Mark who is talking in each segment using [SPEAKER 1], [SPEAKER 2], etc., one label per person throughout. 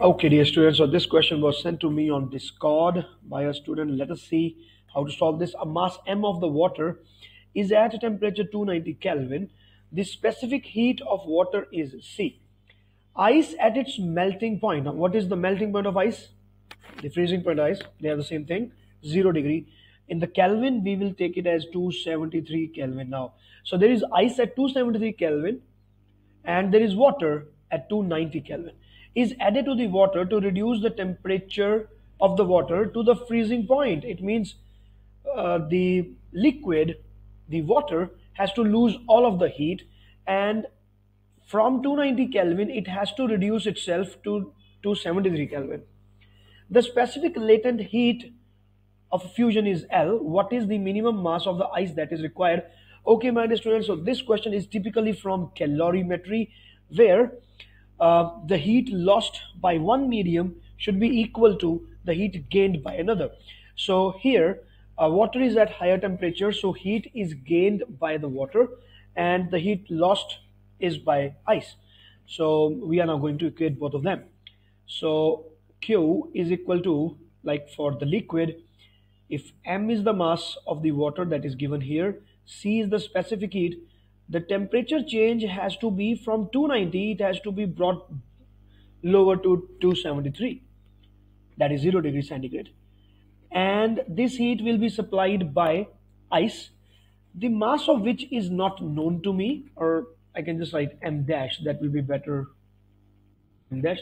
[SPEAKER 1] Okay, dear students, so this question was sent to me on Discord by a student. Let us see how to solve this. A mass m of the water is at a temperature 290 Kelvin. The specific heat of water is C. Ice at its melting point. Now, what is the melting point of ice? The freezing point ice. They are the same thing. Zero degree. In the Kelvin, we will take it as 273 Kelvin now. So there is ice at 273 Kelvin and there is water at 290 Kelvin is added to the water to reduce the temperature of the water to the freezing point. It means uh, the liquid, the water, has to lose all of the heat and from 290 Kelvin, it has to reduce itself to 273 Kelvin. The specific latent heat of fusion is L. What is the minimum mass of the ice that is required? Okay, my dear students, so this question is typically from calorimetry where uh, the heat lost by one medium should be equal to the heat gained by another. So here, uh, water is at higher temperature, so heat is gained by the water and the heat lost is by ice. So we are now going to equate both of them. So Q is equal to, like for the liquid, if M is the mass of the water that is given here, C is the specific heat, the temperature change has to be from 290 it has to be brought lower to 273 that is 0 degree centigrade. And this heat will be supplied by ice the mass of which is not known to me or I can just write m dash that will be better. M dash.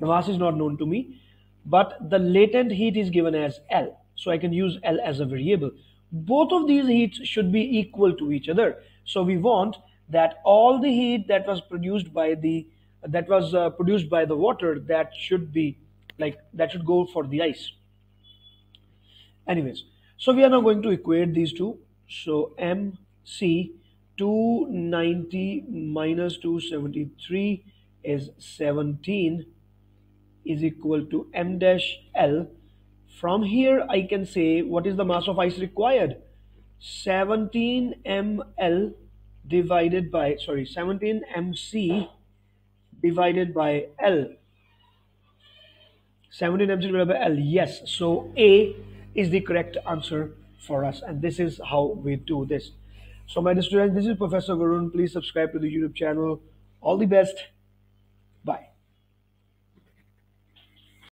[SPEAKER 1] The mass is not known to me but the latent heat is given as L. So I can use L as a variable both of these heats should be equal to each other so we want that all the heat that was produced by the that was uh, produced by the water that should be like that should go for the ice. Anyways, so we are now going to equate these two. So MC 290 minus 273 is 17 is equal to m dash L. From here I can say what is the mass of ice required? 17 ml divided by sorry 17 mc divided by l. 17 mc divided by l yes. So a is the correct answer for us and this is how we do this. So my dear students this is professor varun. Please subscribe to the youtube channel. All the best